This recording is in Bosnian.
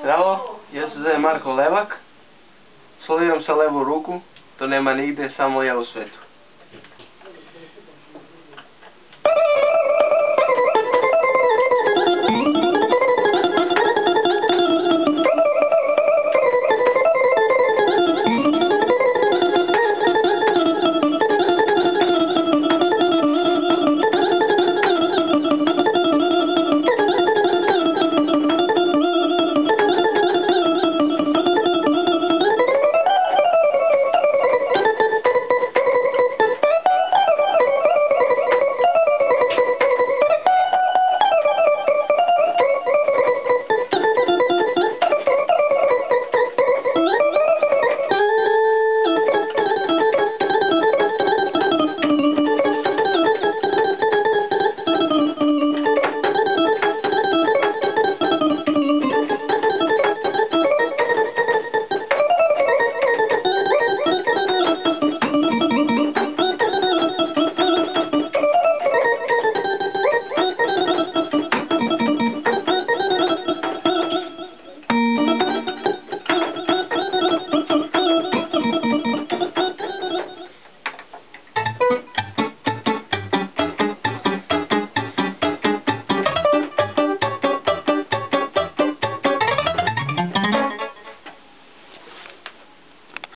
Zdravo, ja se zove Marko Levak. Slovim sa levu ruku, to nema nigde, samo ja u svetu.